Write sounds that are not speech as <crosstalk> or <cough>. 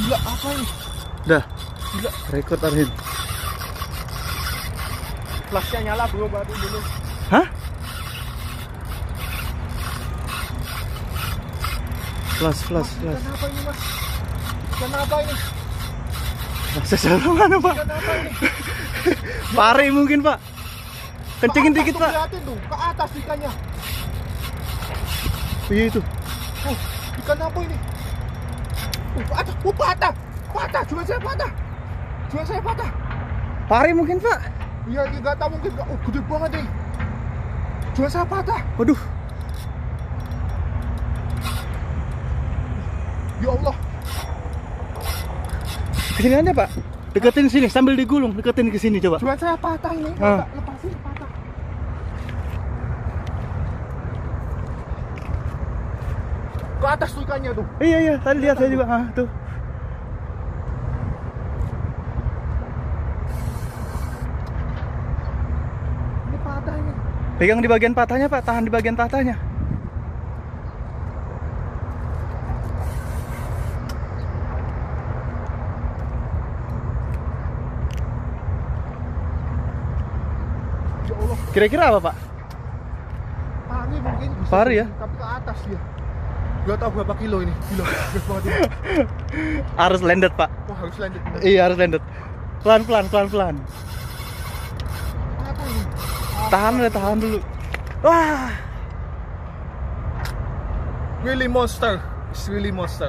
Gila apa ini? Dah, Gila. rekor Arhin. Flashnya nyala bro baru dulu. Hah? Flash, flash, flash. Ikan apa ini mas? Ikan apa ini? Masa salah mana pak? Ikan apa ini? Pare mungkin pak. Kencengin dikit pak. Liatin tuh, ke atas ikannya. Iya itu. Oh, ikan apa ini? Atas, oh patah, patah, jual saya patah, jual saya patah. Pare mungkin pak. Iya, nggak tahu mungkin, oh gede banget nih. Jual saya patah, Waduh. ya Allah. Ke sini aja pak. Deketin sini sambil digulung. Deketin ke sini coba. Jual saya patah ini, Ah lepasin patah. Ke atas tuh ikannya tuh. Iya iya. Tadi lihat saya juga. Ah tuh. Ini patah ini. Pegang di bagian patahnya pak. Tahan di bagian patahnya. Ya Allah, Kira-kira apa pak? pari mungkin bisa. Pari ya? Tapi ke atas dia. Gak tahu berapa kilo ini. Gila, gede banget ini. <laughs> Harus landed pak. Wah, harus lanjut. Iya harus landed. Pelan pelan pelan pelan. Apa ini? Tahan dulu tahan dulu. Wah. Really monster. It's really monster.